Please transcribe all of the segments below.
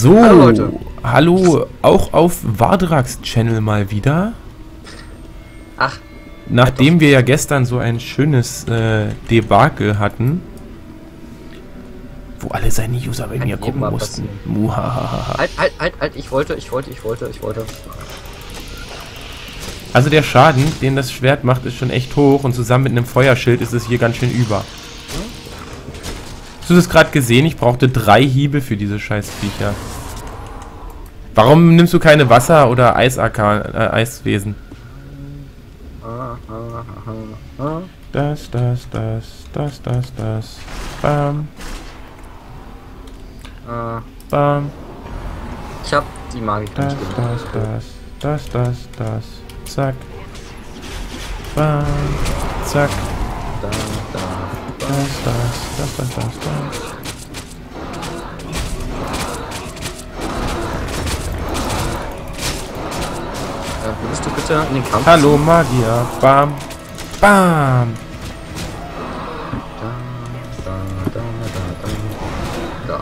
So, hallo, Leute. hallo auch auf Wardrax Channel mal wieder. Ach. Nachdem wir ja gestern so ein schönes äh, Debakel hatten, wo alle seine User bei mir gucken mussten. Halt, halt, halt, halt, ich wollte, ich wollte, ich wollte, ich wollte. Also der Schaden, den das Schwert macht, ist schon echt hoch und zusammen mit einem Feuerschild ist es hier ganz schön über. Hast du das gerade gesehen? Ich brauchte drei Hiebe für diese Scheißviecher. Warum nimmst du keine Wasser- oder Eisaka äh, Eiswesen? Das, das, das, das, das, das. Bam. Bam. Ich hab die Magik das, das, das, das, das, das. Zack. Bam. Zack. Da, da. Das, das, das, das, das, das. Würdest du bitte in den Kampf Hallo Magier. Bam. Bam. Da, da, da, da,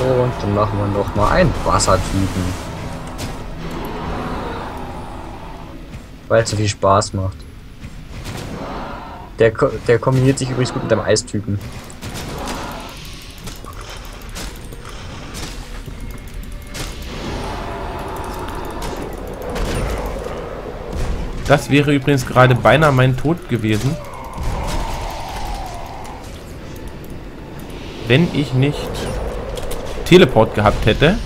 da. Und dann machen wir noch mal einen Wassertypen. Weil es so viel Spaß macht. Der, der kombiniert sich übrigens gut mit dem Eistypen. Das wäre übrigens gerade beinahe mein Tod gewesen. Wenn ich nicht Teleport gehabt hätte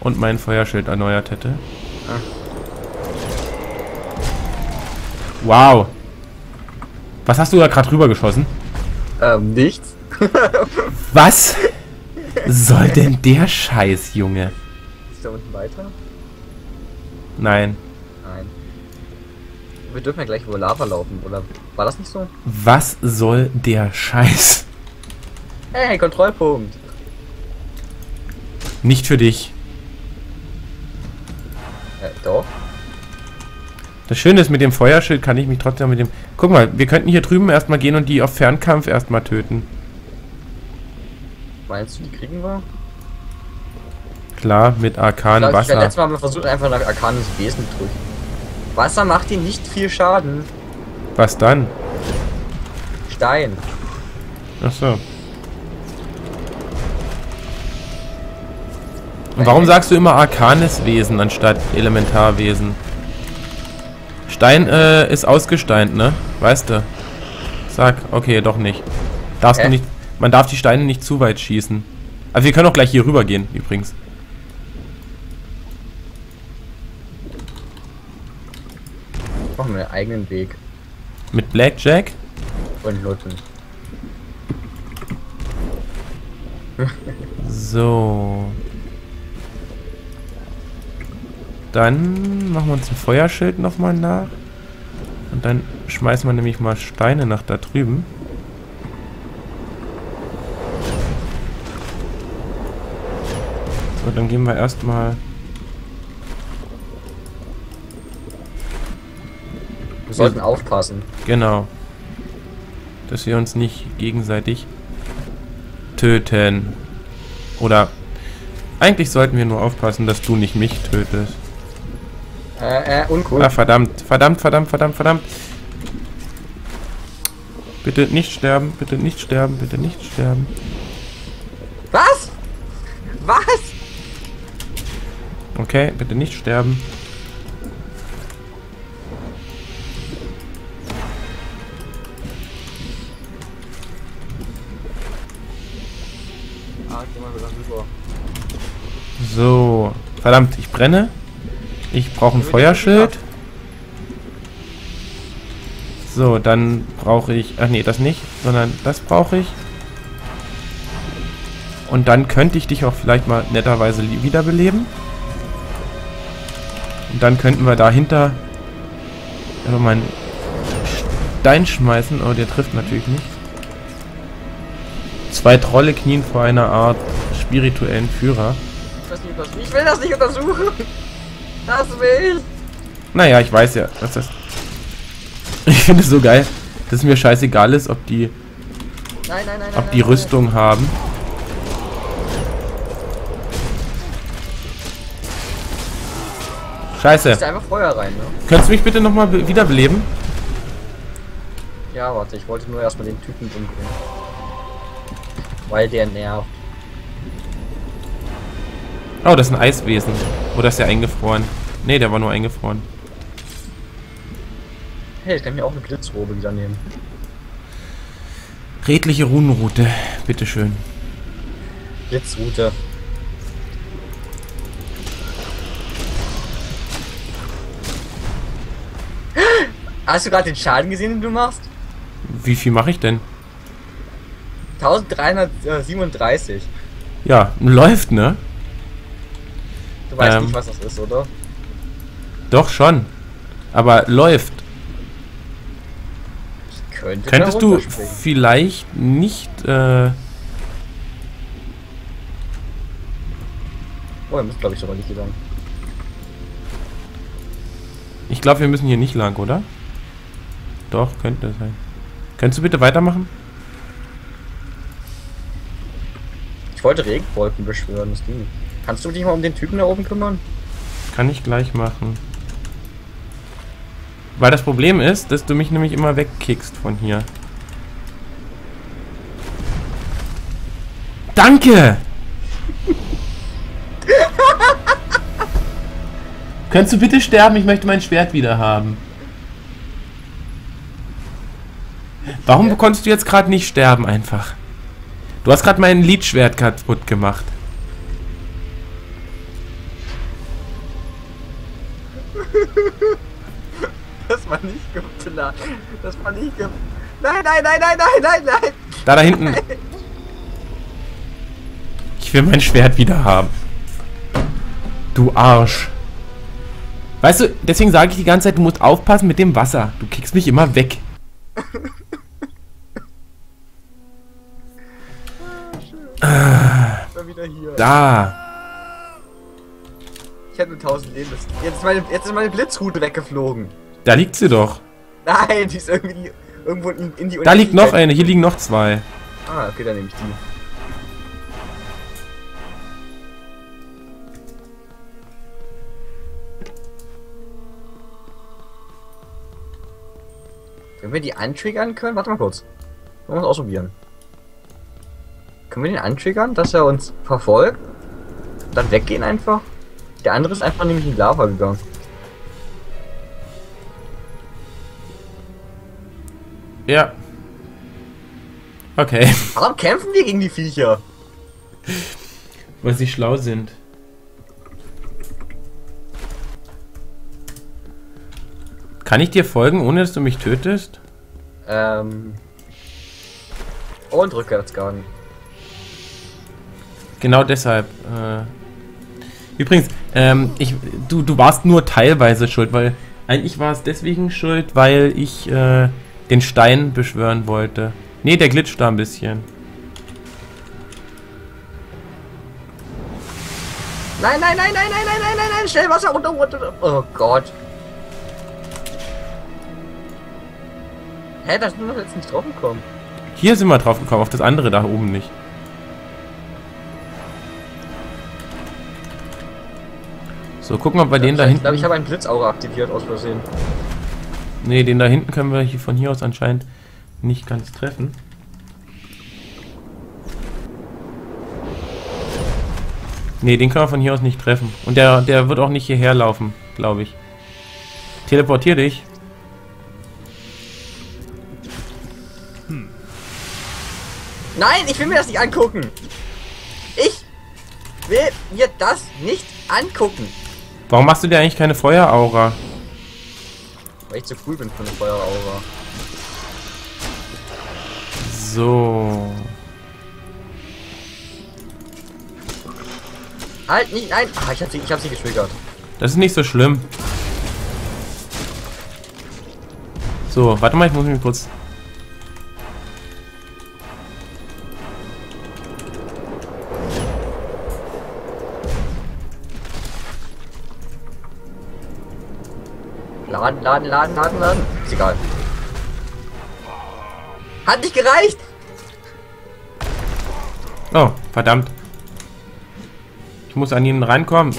und mein Feuerschild erneuert hätte. Wow. Was hast du da gerade rüber geschossen? Ähm, nichts. Was soll denn der Scheiß, Junge? Ist da unten weiter? Nein. Nein. Wir dürfen ja gleich über Lava laufen, oder war das nicht so? Was soll der Scheiß? Hey, Kontrollpunkt. Nicht für dich. Äh, doch. Das Schöne ist, mit dem Feuerschild kann ich mich trotzdem mit dem... Guck mal, wir könnten hier drüben erstmal gehen und die auf Fernkampf erstmal töten. Meinst du, die kriegen wir? Klar, mit Arkan ich Wasser. Letztes Mal haben wir versucht, einfach nach Arkanes Wesen drücken. Wasser macht ihm nicht viel Schaden. Was dann? Stein. Ach so. Und warum sagst du immer Arkanes Wesen anstatt Elementarwesen? Stein äh, ist ausgesteint, ne? Weißt du? Sag, okay, doch nicht. Darfst Hä? du nicht. Man darf die Steine nicht zu weit schießen. Aber wir können auch gleich hier rüber gehen, übrigens. Machen wir einen eigenen Weg. Mit Blackjack? Und Nutten. so. Dann machen wir uns ein Feuerschild nochmal nach. Und dann schmeißen wir nämlich mal Steine nach da drüben. So, dann gehen wir erstmal... Wir sollten aufpassen. Genau. Dass wir uns nicht gegenseitig töten. Oder eigentlich sollten wir nur aufpassen, dass du nicht mich tötest. Äh, äh, uncool. Ah, verdammt, verdammt, verdammt, verdammt, verdammt. Bitte nicht sterben, bitte nicht sterben, bitte nicht sterben. Was? Was? Okay, bitte nicht sterben. Ah, geh mal wieder rüber. So, verdammt, ich brenne. Ich brauche ein Feuerschild. So, dann brauche ich... Ach nee, das nicht, sondern das brauche ich. Und dann könnte ich dich auch vielleicht mal netterweise wiederbeleben. Und dann könnten wir dahinter einfach mal einen Stein schmeißen. Oh, der trifft natürlich nicht. Zwei Trolle knien vor einer Art spirituellen Führer. Ich will das nicht untersuchen. Lass mich! Naja, ich weiß ja, was das. Ich finde es so geil, dass mir scheißegal ist, ob die. Nein, nein, nein, ob die Rüstung haben. Scheiße. Ist einfach Feuer rein, ne? Könntest du mich bitte nochmal be wiederbeleben? Ja, warte, ich wollte nur erstmal den Typen umbringen. Weil der nervt. Oh, das ist ein Eiswesen. Oder ist der eingefroren? Ne, der war nur eingefroren. Hey, ich kann mir auch eine Blitzrobe wieder nehmen. Redliche Runenroute, bitteschön. Blitzroute. Hast du gerade den Schaden gesehen, den du machst? Wie viel mache ich denn? 1337. Ja, läuft, ne? Du weißt Ähm. nicht, was das ist, oder? Doch schon. Aber läuft. Ich könnte Könntest du vielleicht nicht, äh, Oh, er muss, glaube ich, sogar nicht gegangen. ich glaube, wir müssen hier nicht lang, oder? Doch, könnte sein. Könntest du bitte weitermachen? Ich wollte Regenwolken beschwören, das ging nicht. Kannst du dich mal um den Typen da oben kümmern? Kann ich gleich machen. Weil das Problem ist, dass du mich nämlich immer wegkickst von hier. Danke! Könntest du bitte sterben? Ich möchte mein Schwert wieder haben. Warum konntest du jetzt gerade nicht sterben einfach? Du hast gerade mein Liedschwert kaputt gemacht. Das war nicht geplant. Das war nicht geplant. Nein, nein, nein, nein, nein, nein, nein. Da, da hinten. Ich will mein Schwert wieder haben. Du Arsch. Weißt du, deswegen sage ich die ganze Zeit, du musst aufpassen mit dem Wasser. Du kickst mich immer weg. Wieder hier. Da. Ich hätte nur 1000 Leben. Jetzt ist, meine, jetzt ist meine Blitzroute weggeflogen. Da liegt sie doch. Nein, die ist irgendwie irgendwo in, in die Da liegt noch eine. Hier liegen noch zwei. Ah, okay, dann nehme ich die. Wenn wir die antriggern können, warte mal kurz. Wollen wir es ausprobieren. Können wir den antriggern, dass er uns verfolgt? Dann weggehen einfach? Der andere ist einfach nämlich in die Lava gegangen. Ja. Okay. Warum kämpfen wir gegen die Viecher? Weil sie schlau sind. Kann ich dir folgen, ohne dass du mich tötest? Ähm. Und Rückwärtsgang. Genau deshalb. Äh. Übrigens, ähm, ich, du, du warst nur teilweise schuld, weil eigentlich war es deswegen schuld, weil ich äh, den Stein beschwören wollte. Nee, der glitscht da ein bisschen. Nein, nein, nein, nein, nein, nein, nein, nein, nein, schnell Wasser runter, runter. Oh Gott. Hä, da sind wir jetzt nicht drauf gekommen. Hier sind wir drauf gekommen, auf das andere da oben nicht. So, gucken wir bei den da ich hinten. glaube, ich habe einen Blitzaura aktiviert aus Versehen. Nee, den da hinten können wir hier von hier aus anscheinend nicht ganz treffen. Nee, den können wir von hier aus nicht treffen. Und der, der wird auch nicht hierher laufen, glaube ich. Teleportier dich. Nein, ich will mir das nicht angucken. Ich will mir das nicht angucken. Warum machst du dir eigentlich keine Feueraura? Weil ich zu cool bin für eine Feueraura. So. Halt nicht, nein. Ah, ich hab sie, ich hab sie getriggert. Das ist nicht so schlimm. So, warte mal, ich muss mich kurz. Laden, laden, laden, laden. Ist egal. Hat nicht gereicht. Oh, verdammt. Ich muss an ihn rankommen.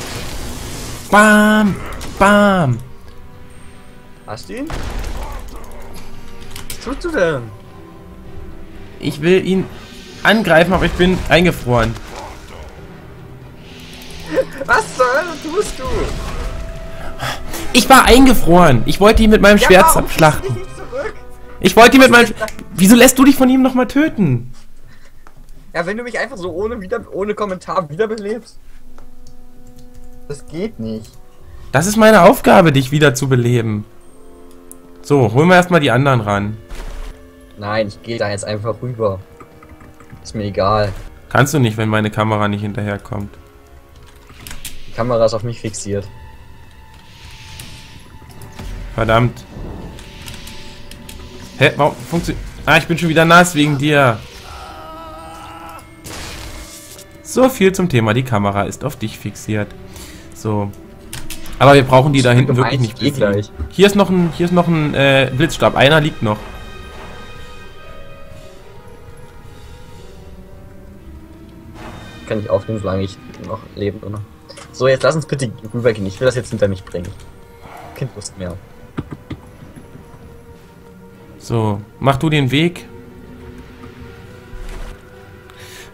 Bam! Bam! Hast du ihn? Was tust du denn? Ich will ihn angreifen, aber ich bin eingefroren. Was Hölle tust du? Ich war eingefroren. Ich wollte ihn mit meinem Schwert warum abschlachten. Ich wollte ihn mit meinem... Wieso lässt du dich von ihm nochmal töten? Ja, wenn du mich einfach so ohne, wieder, ohne Kommentar wiederbelebst. Das geht nicht. Das ist meine Aufgabe, dich wieder zu beleben. So, holen wir erstmal die anderen ran. Nein, ich gehe da jetzt einfach rüber. Ist mir egal. Kannst du nicht, wenn meine Kamera nicht hinterherkommt. Die Kamera ist auf mich fixiert. Verdammt. Hä, warum funktioniert... Ah, ich bin schon wieder nass wegen dir. So viel zum Thema, die Kamera ist auf dich fixiert. So. Aber wir brauchen die da hinten wirklich nicht besiegen. gleich. Hier ist noch ein, hier ist noch ein äh, Blitzstab. Einer liegt noch. Kann ich aufnehmen, solange ich noch leben bin. So, jetzt lass uns bitte rübergehen. Ich will das jetzt hinter mich bringen. Kind Lust mehr. So, mach du den Weg.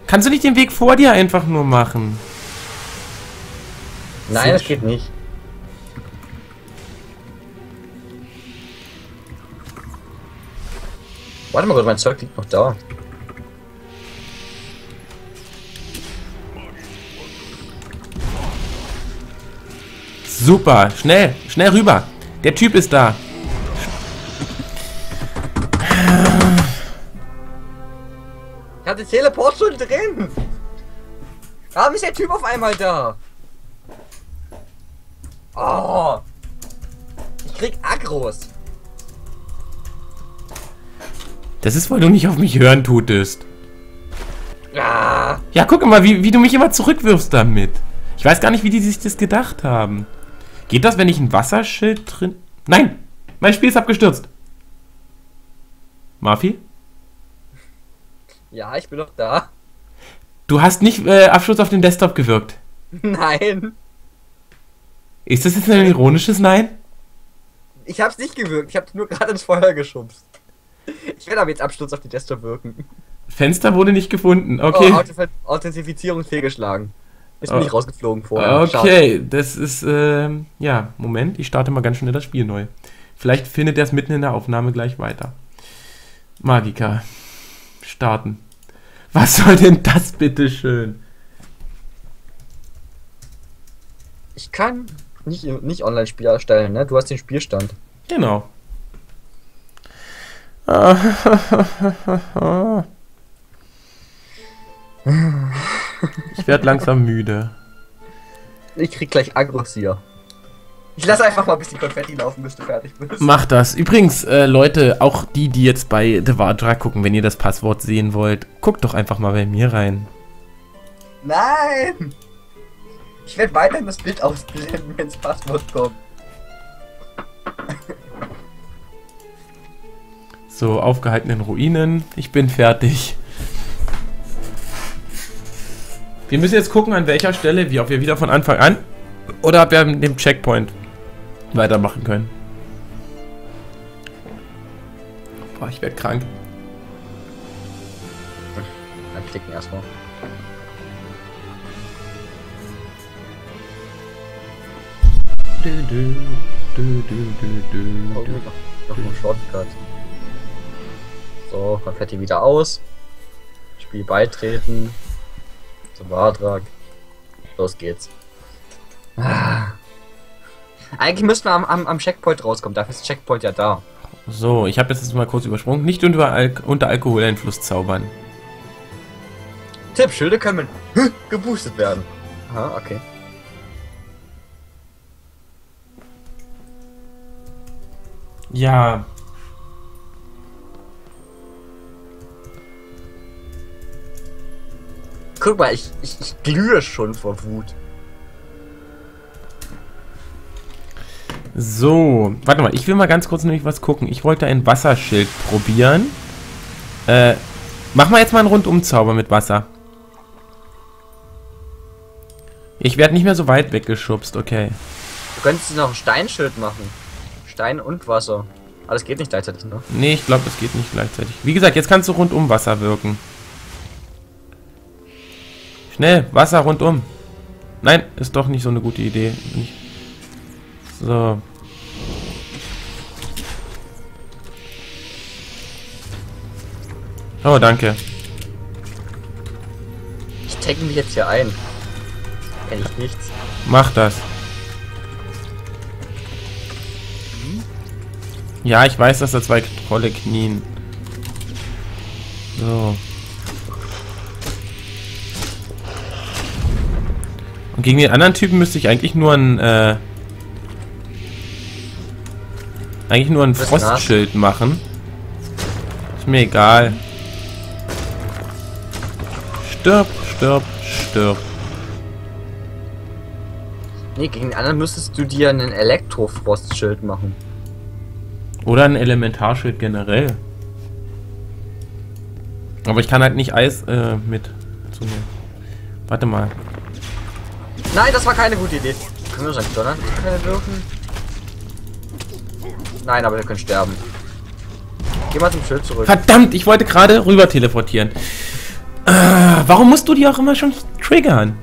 Kannst du nicht den Weg vor dir einfach nur machen? Nein, Sehr das geht nicht. Warte mal, mein Zeug liegt noch da. Super, schnell, schnell rüber. Der Typ ist da. Ich hatte Teleport schon drin. Warum ist der Typ auf einmal da? Oh. Ich krieg Agros. Das ist, weil du nicht auf mich hören tutest. Ah. Ja, guck mal, wie, wie du mich immer zurückwirfst damit. Ich weiß gar nicht, wie die sich das gedacht haben. Geht das, wenn ich ein Wasserschild drin... Nein! Mein Spiel ist abgestürzt. Marfi? Ja, ich bin noch da. Du hast nicht äh, Absturz auf den Desktop gewirkt. Nein. Ist das jetzt ein ironisches Nein? Ich hab's nicht gewirkt. Ich hab's nur gerade ins Feuer geschubst. Ich werde aber jetzt Absturz auf die Desktop wirken. Fenster wurde nicht gefunden. Okay. Oh, Authent- Authentifizierung fehlgeschlagen. Ist mir Oh. nicht rausgeflogen vorher. Schade. Okay, das ist, ähm, ja, Moment, ich starte mal ganz schnell das Spiel neu. Vielleicht findet er es mitten in der Aufnahme gleich weiter. Magika, starten. Was soll denn das bitte schön? Ich kann nicht, nicht Online-Spiel erstellen, ne? Du hast den Spielstand. Genau. Ich werde langsam müde. Ich krieg gleich Agros hier. Ich lasse einfach mal ein bisschen Konfetti laufen, bis du fertig bist. Mach das. Übrigens, äh, Leute, auch die, die jetzt bei The Vardra gucken, wenn ihr das Passwort sehen wollt, guckt doch einfach mal bei mir rein. Nein! Ich werde weiterhin das Bild ausblenden, wenn das Passwort kommt. So, aufgehaltenen Ruinen. Ich bin fertig. Wir müssen jetzt gucken, an welcher Stelle wir, ob wir wieder von Anfang an oder ob wir mit dem Checkpoint weitermachen können. Boah, ich werde krank. Dann klicken erstmal. Du, du, du, du, du, du, Oh, noch, noch ein Shortcut. So, Konfetti wieder aus. Spiel beitreten. Zum Wartrag. Los geht's. Ah. Eigentlich müssten wir am, am, am Checkpoint rauskommen. Dafür ist Checkpoint ja da. So, ich habe jetzt mal kurz übersprungen. Nicht unter, Al unter Alkoholeinfluss zaubern. Tipp, Schilde können geboostet werden. Aha, okay. Ja. Guck mal, ich, ich, ich glühe schon vor Wut. So, warte mal, ich will mal ganz kurz nämlich was gucken. Ich wollte ein Wasserschild probieren. Äh, mach mal jetzt mal einen Rundumzauber mit Wasser. Ich werde nicht mehr so weit weggeschubst, okay. könntest noch ein Steinschild machen. Stein und Wasser. Aber das geht nicht gleichzeitig, ne? Nee, ich glaube, das geht nicht gleichzeitig. Wie gesagt, jetzt kannst du rundum Wasser wirken. Schnell, Wasser rundum. Nein, ist doch nicht so eine gute Idee. So. Oh, danke. Ich tagge mich jetzt hier ein. Kenn ich nichts. Mach das. Ja, ich weiß, dass da zwei Trolle knien. So. Und gegen den anderen Typen müsste ich eigentlich nur ein, äh, eigentlich nur ein Frostschild machen. Ist mir egal. Stirb, stirb, stirb. Nee, gegen den anderen müsstest du dir ein Elektrofrostschild machen. Oder ein Elementarschild generell. Aber ich kann halt nicht Eis äh, mit zu mir. Warte mal. Nein, das war keine gute Idee. Können wir sagen, Donner keine wirken? Nein, aber wir können sterben. Geh mal zum Schild zurück. Verdammt, ich wollte gerade rüber teleportieren. Äh, warum musst du die auch immer schon triggern?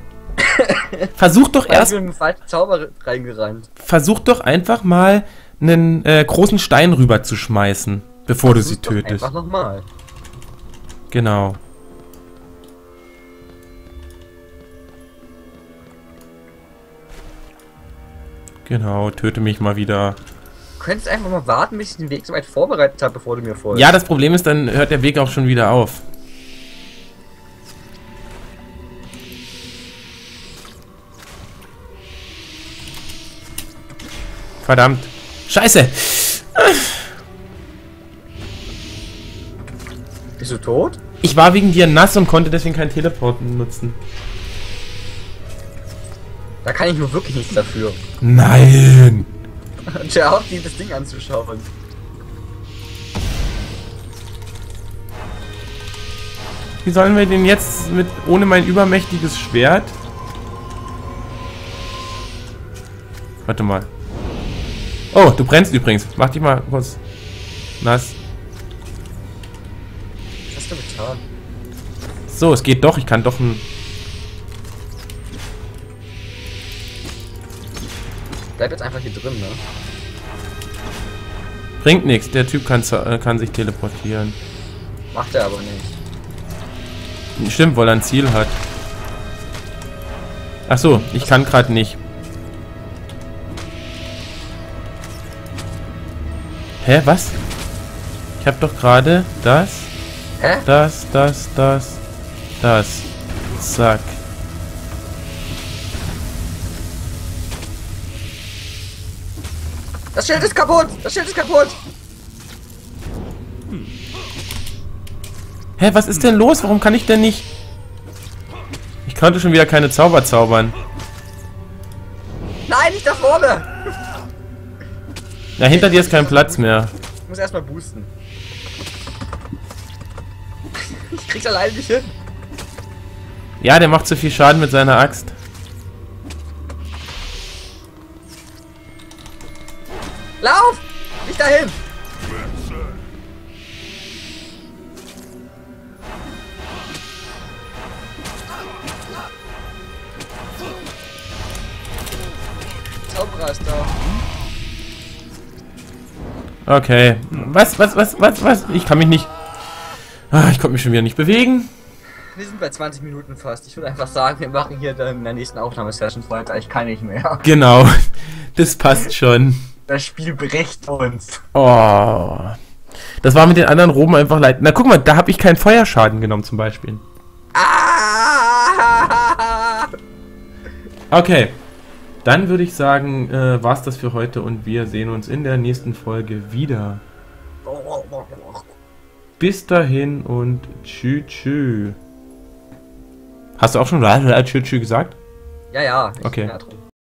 Versuch doch erst, mit dem falschen Zauber reingerannt. versuch doch einfach mal einen äh, großen Stein rüber zu schmeißen, bevor du sie tötest. Einfach nochmal. Genau. Genau, töte mich mal wieder. Du könntest einfach mal warten, bis ich den Weg so weit vorbereitet habe, bevor du mir folgst. Ja, das Problem ist, dann hört der Weg auch schon wieder auf. Verdammt. Scheiße. Bist du tot? Ich war wegen dir nass und konnte deswegen keinen Teleport nutzen. Da kann ich nur wirklich nichts dafür. Nein. Tja, auf die das Ding anzuschauen. Wie sollen wir denn jetzt mit ohne mein übermächtiges Schwert? Warte mal. Oh, du brennst übrigens. Mach dich mal kurz nass. Was hast du getan? So, es geht doch. Ich kann doch ein... Bleib jetzt einfach hier drin, ne? Bringt nichts. Der Typ kann, äh, kann sich teleportieren. Macht er aber nicht. Stimmt, weil er ein Ziel hat. Ach so, ich kann gerade nicht. Hä, was? Ich habe doch gerade das, Hä? das, das, das, das. Zack. Das Schild ist kaputt! Das Schild ist kaputt! Hä, was ist denn los? Warum kann ich denn nicht... Ich konnte schon wieder keine Zauber zaubern. Nein, nicht da vorne! Ja, hinter dir ist kein Platz mehr. Ich muss erstmal boosten. Ich krieg's alleine nicht hin. Ja, der macht zu viel Schaden mit seiner Axt. Lauf! Nicht dahin! Zauberer ist da. Okay. Was, was, was, was, was? Ich kann mich nicht... Ah, ich konnte mich schon wieder nicht bewegen. Wir sind bei 20 Minuten fast. Ich würde einfach sagen, wir machen hier dann in der nächsten Aufnahmesession weiter. Ich kann nicht mehr. Genau. Das passt schon. Das Spiel bricht uns. Oh. Das war mit den anderen Roben einfach leid. Na, guck mal, da habe ich keinen Feuerschaden genommen zum Beispiel. Ah! Okay. Dann würde ich sagen, äh, war's das für heute und wir sehen uns in der nächsten Folge wieder. Bis dahin und tschü tschü. Hast du auch schon tschü tschü gesagt? Ja, ja. Okay.